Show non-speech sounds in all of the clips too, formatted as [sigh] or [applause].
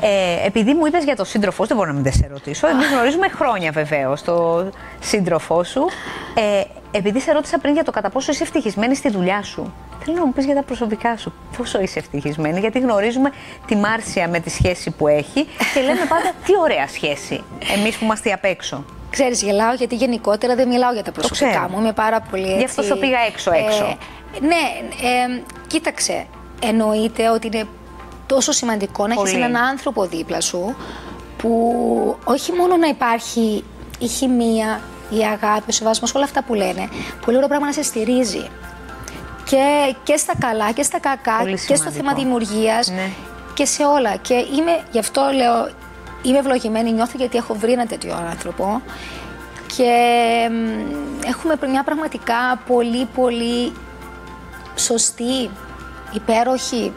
Ε, επειδή μου είπες για τον σύντροφό σου, δεν μπορώ να μην σε ρωτήσω. Εμείς γνωρίζουμε χρόνια βεβαίως τον σύντροφό σου. Ε, επειδή σε ρώτησα πριν για το κατά πόσο είσαι ευτυχισμένη στη δουλειά σου, θέλω να μου πεις για τα προσωπικά σου. Πόσο είσαι ευτυχισμένη, Γιατί γνωρίζουμε τη Μάρσια με τη σχέση που έχει και λέμε πάντα [laughs] τι ωραία σχέση. Εμείς που είμαστε απ' έξω. Ξέρεις, γελάω γιατί γενικότερα δεν μιλάω για τα προσωπικά μου. Είμαι πάρα πολύ έτσι. Γι' αυτό το πήγα έξω-έξω. Ε, ναι, ε, κοίταξε. Εννοείται ότι είναι τόσο σημαντικό να έχεις έναν άνθρωπο δίπλα σου που όχι μόνο να υπάρχει η χημεία, η αγάπη, ο σεβασμός, όλα αυτά που λένε. Πολύ ωραίο πράγμα να σε στηρίζει. Και, και στα καλά και στα κακά και στο θέμα δημιουργίας ναι. και σε όλα. Και είμαι, γι' αυτό λέω, είμαι ευλογημένη, νιώθω γιατί έχω βρει ένα τέτοιο άνθρωπο. Και έχουμε μια πραγματικά πολύ πολύ σωστή, υπέροχη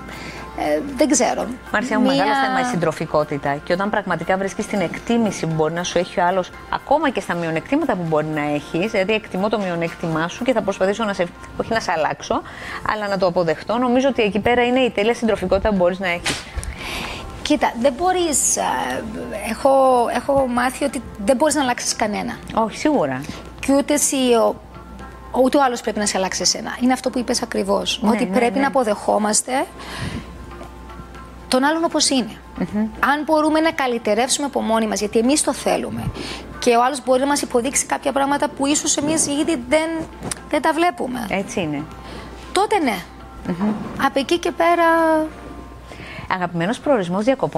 ε, δεν ξέρω. Μάρσια, μου μεγάλο θέμα η συντροφικότητα. Και όταν πραγματικά βρίσκεις την εκτίμηση που μπορεί να σου έχει ο άλλος, ακόμα και στα μειονεκτήματα που μπορεί να έχεις, δηλαδή εκτιμώ το μειονέκτημά σου και θα προσπαθήσω να σε. όχι να σε αλλάξω, αλλά να το αποδεχτώ. Νομίζω ότι εκεί πέρα είναι η τέλεια συντροφικότητα που μπορείς να έχεις. Κοίτα, δεν μπορείς. Έχω, έχω μάθει ότι δεν μπορείς να αλλάξεις κανένα. Όχι, σίγουρα. Και ούτε εσύ ούτε ο άλλος πρέπει να σε αλλάξει εσένα. Είναι αυτό που είπες ακριβώς. Ναι, ότι ναι, πρέπει ναι. να αποδεχόμαστε τον άλλον όπως είναι. Αν μπορούμε να καλυτερεύσουμε από μόνοι μας, γιατί εμείς το θέλουμε, και ο άλλος μπορεί να μας υποδείξει κάποια πράγματα που ίσως εμείς ήδη δεν, δεν τα βλέπουμε. Έτσι είναι. Τότε ναι. Από εκεί και πέρα. Αγαπημένος προορισμός διακοπών.